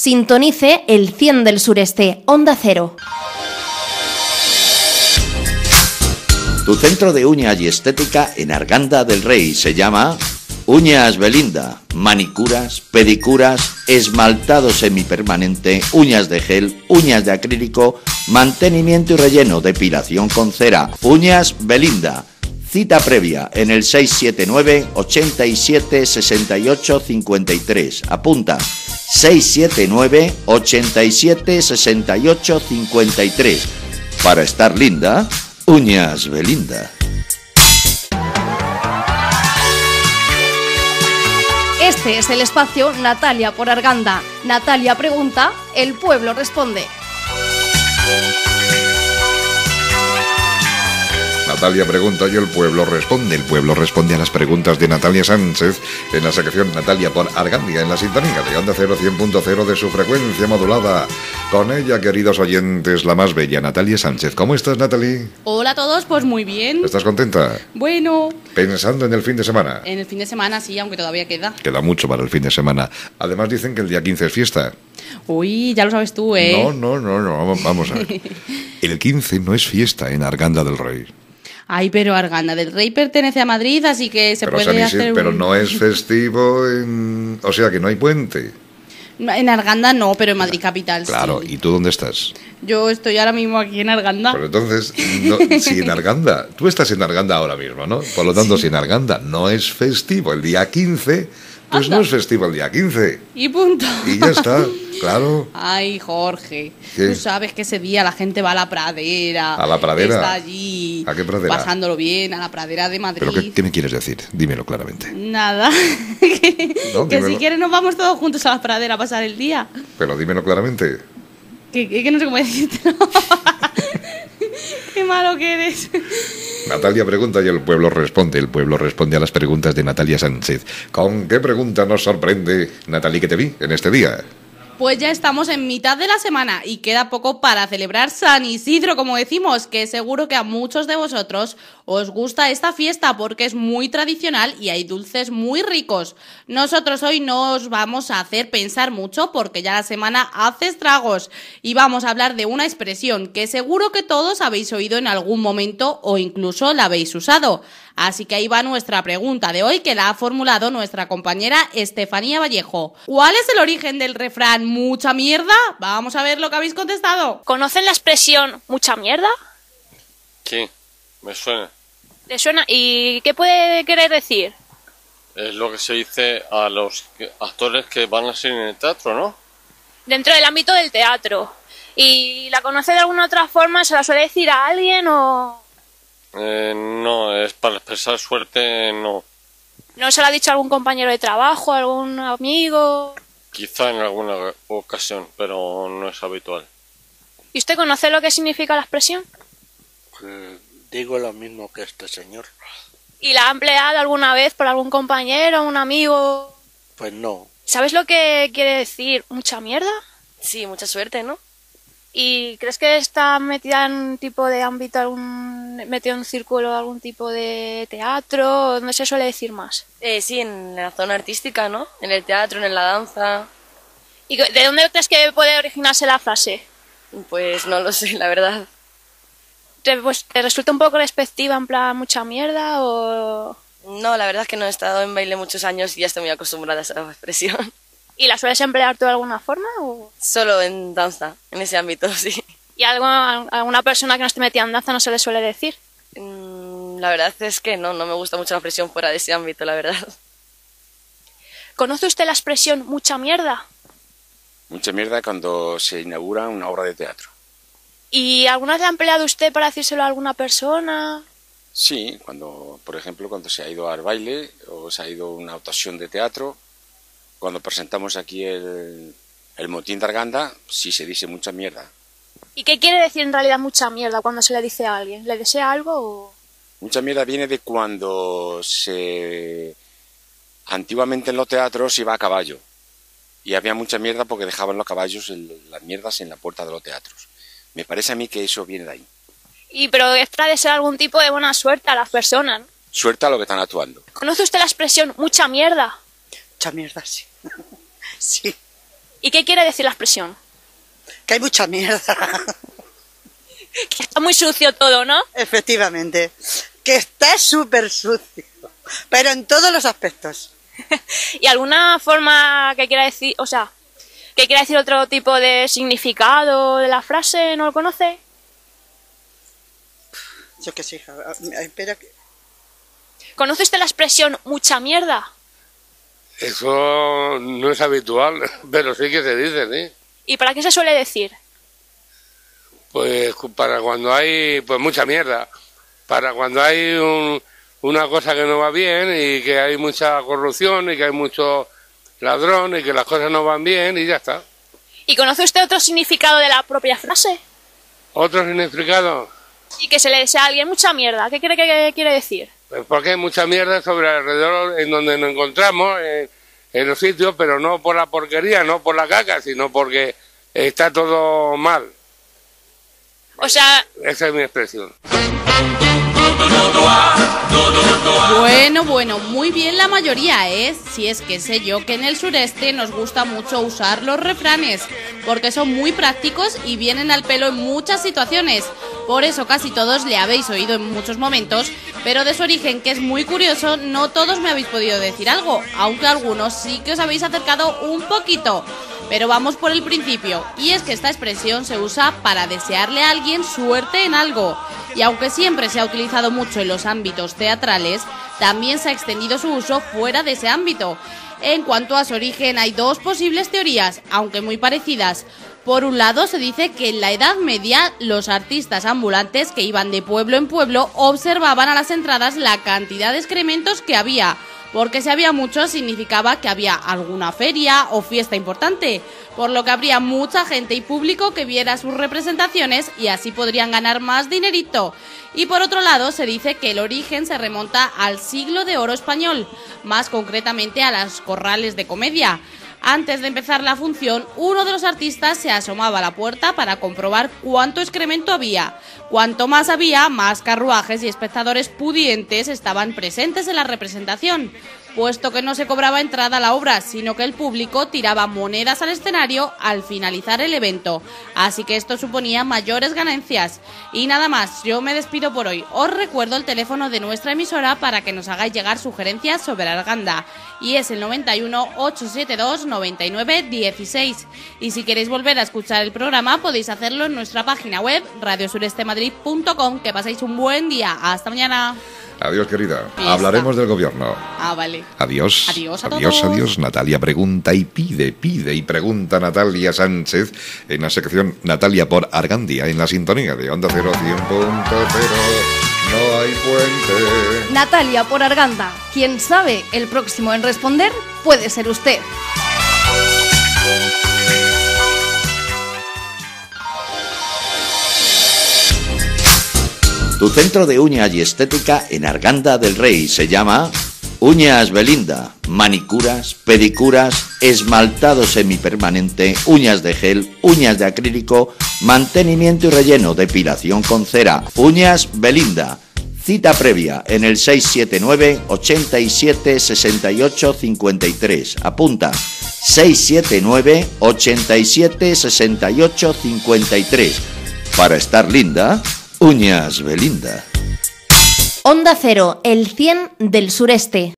Sintonice el 100 del sureste, Onda Cero. Tu centro de uñas y estética en Arganda del Rey se llama Uñas Belinda, manicuras, pedicuras, esmaltado semipermanente, uñas de gel, uñas de acrílico, mantenimiento y relleno, depilación con cera. Uñas Belinda. Cita previa en el 679 87 68 53. Apunta 679 87 68 53. Para estar linda, uñas Belinda. Este es el espacio Natalia por Arganda. Natalia pregunta, el pueblo responde. Natalia pregunta y el pueblo responde. El pueblo responde a las preguntas de Natalia Sánchez en la sección Natalia por Argandia, en la sintonía de Onda 0 100.0 de su frecuencia modulada. Con ella, queridos oyentes, la más bella, Natalia Sánchez. ¿Cómo estás, Natalie? Hola a todos, pues muy bien. ¿Estás contenta? Bueno, Pensando en el fin de semana. en el fin de semana sí, aunque todavía queda. Queda mucho para el fin de semana. Además dicen que el día 15 es fiesta. Uy, ya lo sabes tú, ¿eh? No, no, no, no, vamos- a ver. El 15 no es fiesta en Arganda del Rey. Ay, pero Arganda del Rey pertenece a Madrid, así que se pero, puede San hacer. pero no es festivo en... O sea que no hay puente. En Arganda no, pero en Madrid capital Claro, sí. ¿y tú dónde estás? Yo estoy ahora mismo aquí en Arganda. Pero entonces, no, si en Arganda, tú estás en Arganda ahora mismo, ¿no? Por lo tanto, si en Arganda no es festivo el día 15, pues Anda. no es festivo el día 15. Y punto. Y ya está, claro. Ay, Jorge, ¿Qué? tú sabes que ese día la gente va a la pradera. ¿A la pradera? Está allí. ¿A qué pradera? Pasándolo bien, a la pradera de Madrid. ¿Pero qué, qué me quieres decir? Dímelo claramente. Nada. que No, que si quieres nos vamos todos juntos a la pradera a pasar el día. Pero dímelo claramente. Que, que, que no sé cómo decirte. Qué malo que eres. Natalia pregunta y el pueblo responde. El pueblo responde a las preguntas de Natalia Sánchez. ¿Con qué pregunta nos sorprende, Natalia, que te vi en este día? Pues ya estamos en mitad de la semana y queda poco para celebrar San Isidro, como decimos, que seguro que a muchos de vosotros os gusta esta fiesta porque es muy tradicional y hay dulces muy ricos. Nosotros hoy no os vamos a hacer pensar mucho porque ya la semana hace estragos y vamos a hablar de una expresión que seguro que todos habéis oído en algún momento o incluso la habéis usado. Así que ahí va nuestra pregunta de hoy que la ha formulado nuestra compañera Estefanía Vallejo. ¿Cuál es el origen del refrán mucha mierda? Vamos a ver lo que habéis contestado. ¿Conocen la expresión mucha mierda? Sí, me suena. ¿Le suena? ¿Y qué puede querer decir? Es lo que se dice a los actores que van a ser en el teatro, ¿no? Dentro del ámbito del teatro. ¿Y la conoce de alguna otra forma? ¿Se la suele decir a alguien o Eh, no, es para expresar suerte, no. no se la ha dicho a algún compañero de trabajo, algún amigo? Quizá en alguna ocasión, pero no es habitual. ¿Y usted conoce lo que significa la expresión? Pues digo lo mismo que este señor. ¿Y la ha empleado alguna vez por algún compañero, un amigo? Pues no. ¿Sabes lo que quiere decir mucha mierda? Sí, mucha suerte, ¿no? ¿Y crees que está metida en un tipo de ámbito, algún, metido en un círculo, algún tipo de teatro? ¿Dónde se suele decir más? Eh, sí, en la zona artística, ¿no? En el teatro, en la danza. ¿Y de dónde crees que puede originarse la frase? Pues no lo sé, la verdad. ¿Te, pues, ¿te resulta un poco despectiva, en plan mucha mierda o...? No, la verdad es que no he estado en baile muchos años y ya estoy muy acostumbrada a esa expresión. ¿Y la sueles emplear tú de alguna forma? O... Solo en danza, en ese ámbito, sí. ¿Y algo, alguna persona que no esté metida en danza no se le suele decir? Mm, La verdad es que no, no me gusta mucho la presión fuera de ese ámbito, la verdad. ¿Conoce usted la expresión mucha mierda? Mucha mierda cuando se inaugura una obra de teatro. ¿Y alguna vez la ha empleado usted para decírselo a alguna persona? Sí, cuando, por ejemplo, cuando se ha ido al baile o se ha ido a una actuación de teatro, cuando presentamos aquí el, el motín de Arganda, sí se dice mucha mierda. ¿Y qué quiere decir en realidad mucha mierda cuando se le dice a alguien? ¿Le desea algo o...? Mucha mierda viene de cuando se... Antiguamente en los teatros se iba a caballo. Y había mucha mierda porque dejaban los caballos, las mierdas, en la puerta de los teatros. Me parece a mí que eso viene de ahí. Y pero es para desear algún tipo de buena suerte a las personas. ¿no? Suerte a lo que están actuando. ¿Conoce usted la expresión mucha mierda? Mucha mierda, sí. sí. ¿Y qué quiere decir la expresión? Que hay mucha mierda. Que está muy sucio todo, ¿no? Efectivamente. Que está súper sucio. Pero en todos los aspectos. ¿Y alguna forma que quiera decir, o sea, que quiera decir otro tipo de significado de la frase, no lo conoce? Yo qué sé. Ah, Espera que... ¿Conoce usted la expresión mucha mierda? Eso no es habitual, pero sí que se dice, sí. ¿Y para qué se suele decir? Pues para cuando hay pues mucha mierda, para cuando hay un- una cosa que no va bien y que hay mucha corrupción y que hay mucho ladrón y que las cosas no van bien y ya está. ¿Y conoce usted otro significado de la propia frase? Otro significado, Y que se le desea a alguien mucha mierda. ¿Qué cree que quiere decir? Pues porque hay mucha mierda sobre alrededor en donde nos encontramos, en, en los sitios, pero no por la porquería, no por la caca, sino porque está todo mal. O sea, Esa es mi expresión. Bueno, bueno, muy bien la mayoría, ¿eh? Si es que sé yo que en el sureste nos gusta mucho usar los refranes, porque son muy prácticos y vienen al pelo en muchas situaciones. Por eso casi todos le habéis oído en muchos momentos, pero de su origen, que es muy curioso, no todos me habéis podido decir algo, aunque algunos sí que os habéis acercado un poquito. Pero vamos por el principio, y es que esta expresión se usa para desearle a alguien suerte en algo. Y aunque siempre se ha utilizado mucho en los ámbitos teatrales, también se ha extendido su uso fuera de ese ámbito. En cuanto a su origen, hay dos posibles teorías, aunque muy parecidas. Por un lado, se dice que en la Edad Media los artistas ambulantes que iban de pueblo en pueblo observaban a las entradas la cantidad de excrementos que había, porque si había muchos significaba que había alguna feria o fiesta importante, por lo que habría mucha gente y público que viera sus representaciones y así podrían ganar más dinerito. Y por otro lado, se dice que el origen se remonta al siglo de oro español, más concretamente a las corrales de comedia. Antes de empezar la función, uno de los artistas se asomaba a la puerta para comprobar cuánto excremento había. Cuanto más había, más carruajes y espectadores pudientes estaban presentes en la representación, puesto que no se cobraba entrada a la obra, sino que el público tiraba monedas al escenario al finalizar el evento. Así que esto suponía mayores ganancias. Y nada más, yo me despido por hoy. Os recuerdo el teléfono de nuestra emisora para que nos hagáis llegar sugerencias sobre Arganda. Y es el 91 872 99 16. Y si queréis volver a escuchar el programa, podéis hacerlo en nuestra página web radiosurestemadrid.com. Que paséis un buen día. Hasta mañana. Adiós, querida. Hablaremos del gobierno. Ah, vale. Adiós. Adiós a adiós, todos. adiós. Natalia pregunta y pide, pide y pregunta Natalia Sánchez en la sección Natalia por Argandia en la sintonía de Onda Cero 100.0. No hay puente. Natalia por Arganda. Quien sabe, el próximo en responder puede ser usted. Tu centro de uñas y estética en Arganda del Rey se llama Uñas Belinda. Manicuras, pedicuras, esmaltado semipermanente, uñas de gel, uñas de acrílico, mantenimiento y relleno, depilación con cera. Uñas Belinda. Cita previa en el 679 87 68 53. Apunta 679 87 68 53. Para estar linda, uñas Belinda. Onda Cero, el 100 del sureste.